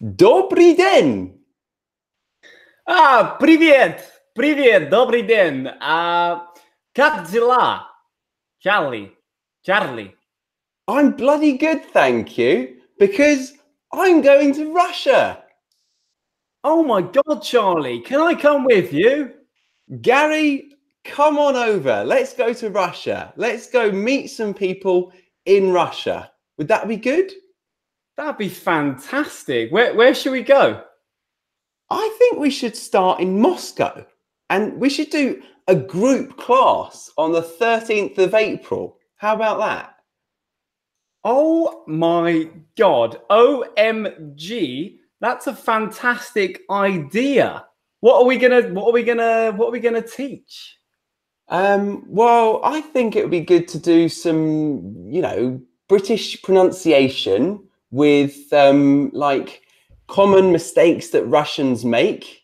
Dobry den. А, привет! Привет! Добрый день! А, как дела? Charlie. Charlie. I'm bloody good, thank you, because I'm going to Russia. Oh my god, Charlie, can I come with you? Gary, come on over. Let's go to Russia. Let's go meet some people in Russia. Would that be good? That'd be fantastic. Where where should we go? I think we should start in Moscow and we should do a group class on the 13th of April. How about that? Oh my god. OMG. That's a fantastic idea. What are we gonna what are we gonna what are we gonna teach? Um, well, I think it would be good to do some, you know, British pronunciation with um, like common mistakes that Russians make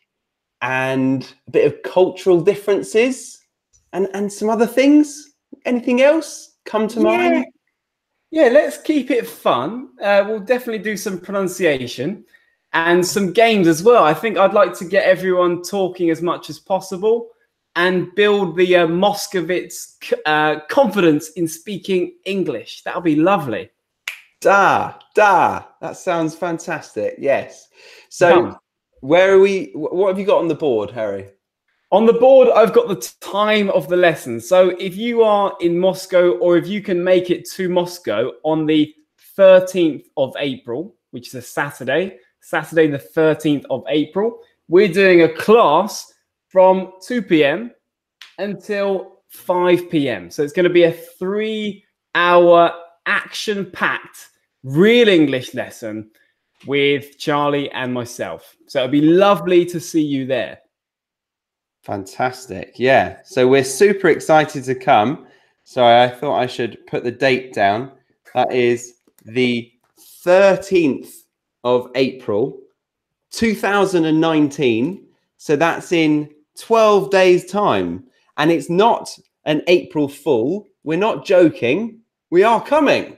and a bit of cultural differences and, and some other things. Anything else come to Yeah. mind? Yeah, let's keep it fun. Uh, we'll definitely do some pronunciation and some games as well. I think I'd like to get everyone talking as much as possible and build the uh, Muscovites uh, confidence in speaking English. That'll be lovely. Da, da. That sounds fantastic. Yes. So, where are we? What have you got on the board, Harry? On the board, I've got the time of the lesson. So if you are in Moscow or if you can make it to Moscow on the 13th of April, which is a Saturday, Saturday, the 13th of April, we're doing a class from 2 p.m. until 5 p.m. So it's going to be a three hour action packed real English lesson with Charlie and myself. So it'll be lovely to see you there. Fantastic. Yeah. So we're super excited to come. So I thought I should put the date down. That is the 13th of April, 2019. So that's in 12 days' time. And it's not an April Fool. We're not joking. We are coming.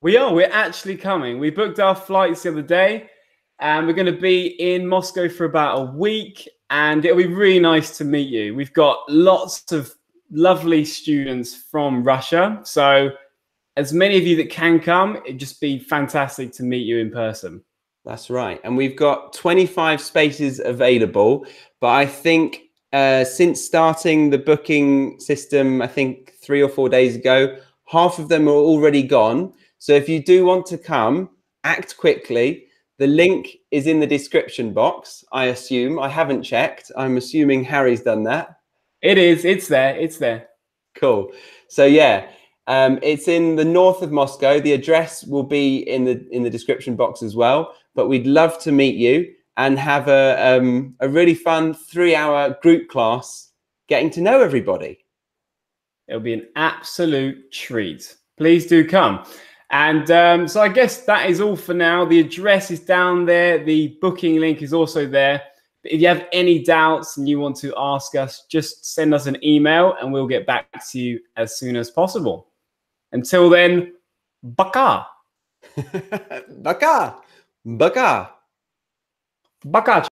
We are. We're actually coming. We booked our flights the other day, and we're going to be in Moscow for about a week. And it'll be really nice to meet you. We've got lots of lovely students from Russia. So, as many of you that can come, it'd just be fantastic to meet you in person. That's right. And we've got 25 spaces available. But I think uh, since starting the booking system, I think three or four days ago, half of them are already gone. So if you do want to come, act quickly. The link is in the description box, I assume. I haven't checked. I'm assuming Harry's done that. It is. It's there. It's there. Cool. So yeah, um, it's in the north of Moscow. The address will be in the in the description box as well. But we'd love to meet you and have a um, a really fun three hour group class, getting to know everybody. It'll be an absolute treat. Please do come. And um, so I guess that is all for now. The address is down there. The booking link is also there. But if you have any doubts and you want to ask us, just send us an email and we'll get back to you as soon as possible. Until then, baka. Baka, baka. Baka.